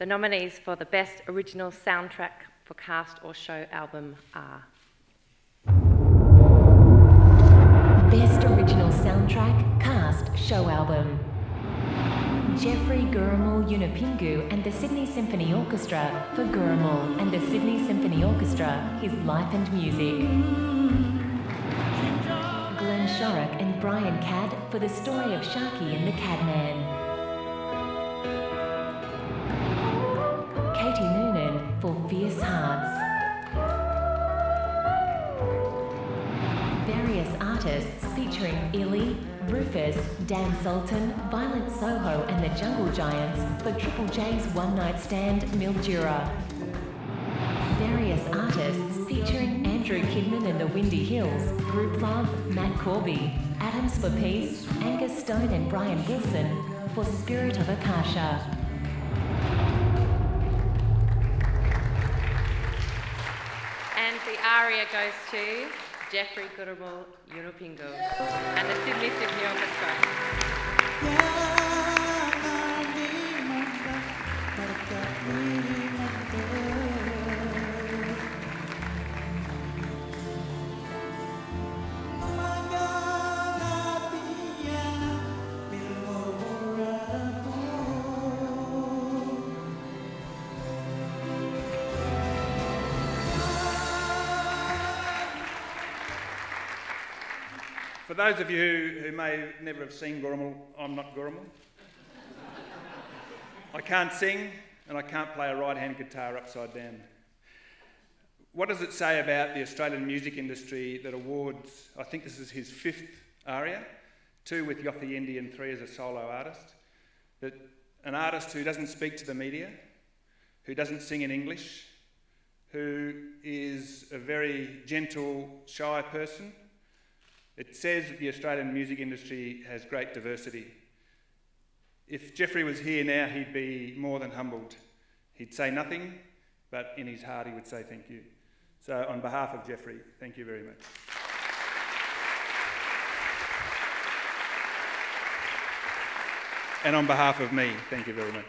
The nominees for the Best Original Soundtrack for Cast or Show album are Best Original Soundtrack Cast Show Album. Geoffrey Gurrumul Yunupingu and the Sydney Symphony Orchestra for Gurrumul and the Sydney Symphony Orchestra, his life and music. Glenn Shorrock and Brian Cadd for the story of Sharky and the Caddman. Artists featuring Illy, Rufus, Dan Sultan, Violent Soho, and the Jungle Giants for Triple J's One Night Stand Mildura. Various artists featuring Andrew Kidman and the Windy Hills, Grouplove, Matt Corby, Adams for Peace, Angus Stone and Brian Wilson for Spirit of Akasha. And the aria goes to Geoffrey Gurrumul Yunupingu and the Sydney Symphony Orchestra. For those of you who, may never have seen Gurrumul, I'm not Gurrumul. I can't sing and I can't play a right hand guitar upside down. What does it say about the Australian music industry that awards, I think this is his fifth aria, two with Yothu Yindi and three as a solo artist, that an artist who doesn't speak to the media, who doesn't sing in English, who is a very gentle, shy person, it says the Australian music industry has great diversity. If Geoffrey was here now, he'd be more than humbled. He'd say nothing, but in his heart, he would say thank you. So, on behalf of Geoffrey, thank you very much. And on behalf of me, thank you very much.